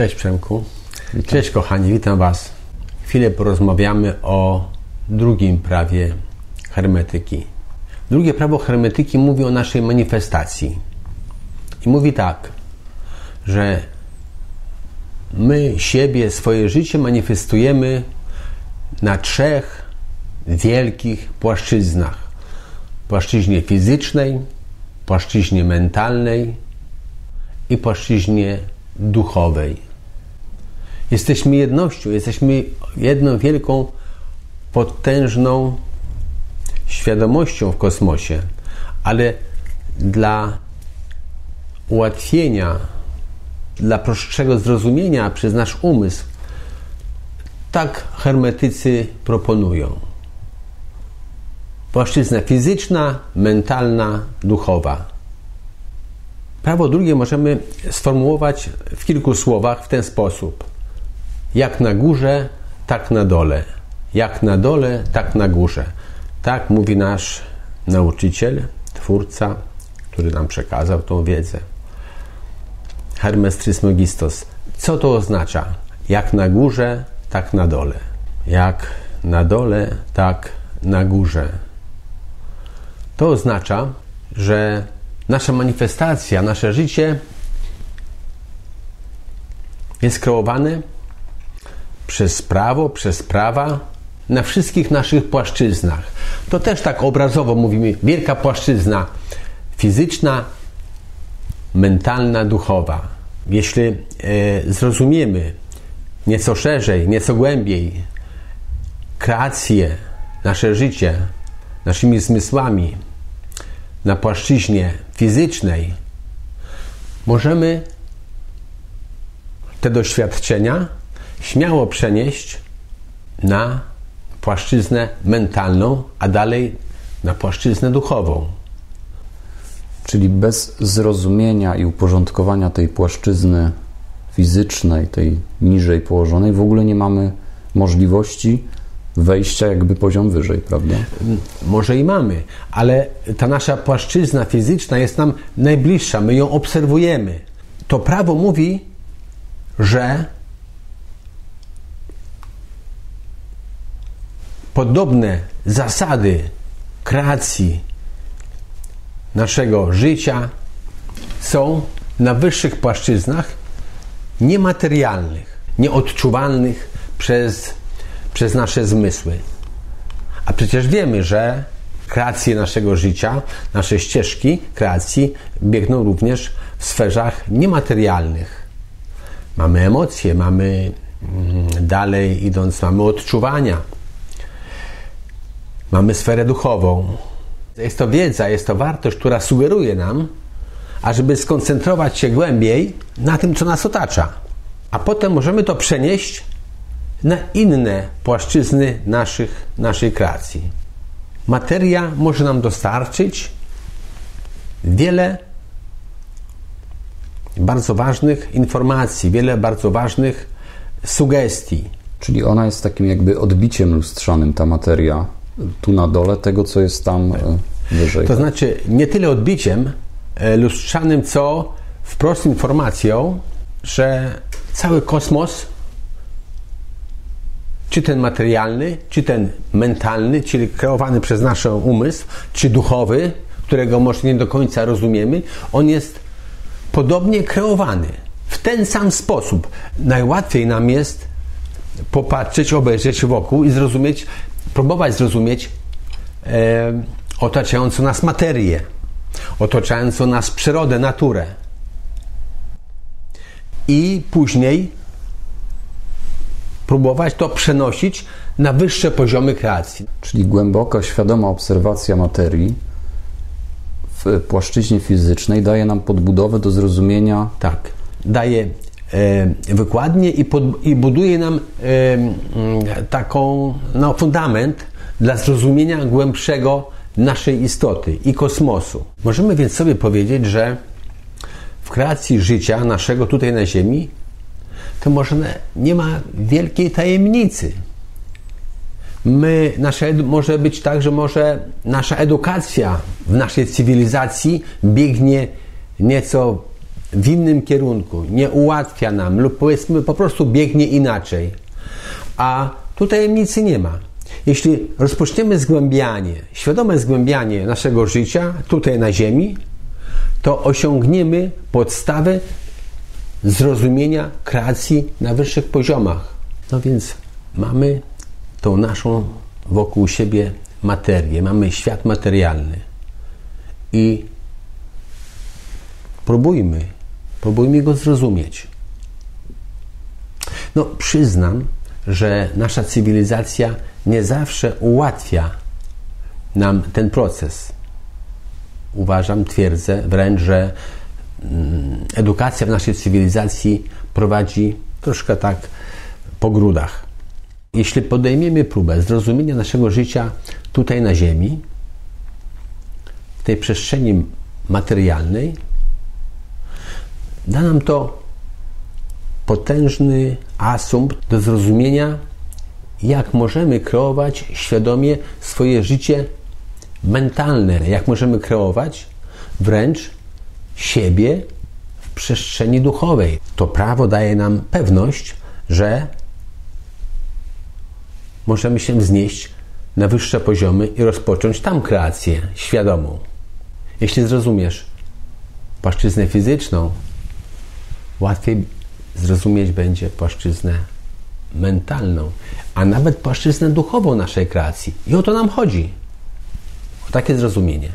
Cześć Przemku. Witam. Cześć kochani, witam Was. Chwilę porozmawiamy o drugim prawie hermetyki. Drugie prawo hermetyki mówi o naszej manifestacji. I mówi tak, że my siebie, swoje życie manifestujemy na trzech wielkich płaszczyznach: płaszczyźnie fizycznej, płaszczyźnie mentalnej i płaszczyźnie duchowej. Jesteśmy jednością, jesteśmy jedną wielką, potężną świadomością w kosmosie, ale dla ułatwienia, dla prostszego zrozumienia przez nasz umysł, tak hermetycy proponują. Płaszczyzna fizyczna, mentalna, duchowa. Prawo drugie możemy sformułować w kilku słowach w ten sposób. Jak na górze, tak na dole. Jak na dole, tak na górze. Tak mówi nasz nauczyciel, twórca, który nam przekazał tą wiedzę. Hermes Trismegistos. Co to oznacza? Jak na górze, tak na dole. Jak na dole, tak na górze. To oznacza, że nasza manifestacja, nasze życie jest kreowane przez prawo, przez prawa na wszystkich naszych płaszczyznach. To też tak obrazowo mówimy, wielka płaszczyzna fizyczna, mentalna, duchowa. Jeśli e, zrozumiemy nieco szerzej, nieco głębiej kreację, nasze życie, naszymi zmysłami na płaszczyźnie fizycznej, możemy te doświadczenia śmiało przenieść na płaszczyznę mentalną, a dalej na płaszczyznę duchową. Czyli bez zrozumienia i uporządkowania tej płaszczyzny fizycznej, tej niżej położonej, w ogóle nie mamy możliwości wejścia jakby poziom wyżej, prawda? Może i mamy, ale ta nasza płaszczyzna fizyczna jest nam najbliższa, my ją obserwujemy. To prawo mówi, że podobne zasady kreacji naszego życia są na wyższych płaszczyznach niematerialnych, nieodczuwalnych przez, przez nasze zmysły. A przecież wiemy, że kreacje naszego życia, nasze ścieżki kreacji biegną również w sferach niematerialnych. Mamy emocje, mamy mm, dalej idąc, mamy odczuwania, mamy sferę duchową. Jest to wiedza, jest to wartość, która sugeruje nam, ażeby skoncentrować się głębiej na tym, co nas otacza. A potem możemy to przenieść na inne płaszczyzny naszych, naszej kreacji. Materia może nam dostarczyć wiele bardzo ważnych informacji, wiele bardzo ważnych sugestii. Czyli ona jest takim jakby odbiciem lustrzanym, ta materia, tu na dole, tego, co jest tam e, wyżej. To znaczy nie tyle odbiciem e, lustrzanym, co wprost informacją, że cały kosmos, czy ten materialny, czy ten mentalny, czyli kreowany przez nasz umysł, czy duchowy, którego może nie do końca rozumiemy, on jest podobnie kreowany. W ten sam sposób. Najłatwiej nam jest popatrzeć, obejrzeć wokół i zrozumieć, próbować zrozumieć e, otaczającą nas materię, otaczającą nas przyrodę, naturę. I później próbować to przenosić na wyższe poziomy kreacji. Czyli głęboka, świadoma obserwacja materii w płaszczyźnie fizycznej daje nam podbudowę do zrozumienia. Tak, daje wykładnie i, pod, i, buduje nam e, taką no, fundament dla zrozumienia głębszego naszej istoty i kosmosu. Możemy więc sobie powiedzieć, że w kreacji życia naszego tutaj na Ziemi to może nie ma wielkiej tajemnicy. My, nasze, może być tak, że może nasza edukacja w naszej cywilizacji biegnie nieco w innym kierunku, nie ułatwia nam lub powiedzmy po prostu biegnie inaczej. A tu tajemnicy nie ma. Jeśli rozpoczniemy zgłębianie, świadome zgłębianie naszego życia tutaj na Ziemi, to osiągniemy podstawę zrozumienia kreacji na wyższych poziomach. No więc mamy tą naszą wokół siebie materię, mamy świat materialny i próbujmy, próbujmy go zrozumieć. No, przyznam, że nasza cywilizacja nie zawsze ułatwia nam ten proces. Uważam, twierdzę wręcz, że mm, edukacja w naszej cywilizacji prowadzi troszkę tak po grudach. Jeśli podejmiemy próbę zrozumienia naszego życia tutaj na Ziemi, w tej przestrzeni materialnej, da nam to potężny asumpt do zrozumienia, jak możemy kreować świadomie swoje życie mentalne, jak możemy kreować wręcz siebie w przestrzeni duchowej. To prawo daje nam pewność, że możemy się wznieść na wyższe poziomy i rozpocząć tam kreację świadomą. Jeśli zrozumiesz płaszczyznę fizyczną, łatwiej zrozumieć będzie płaszczyznę mentalną, a nawet płaszczyznę duchową naszej kreacji. I o to nam chodzi. O takie zrozumienie.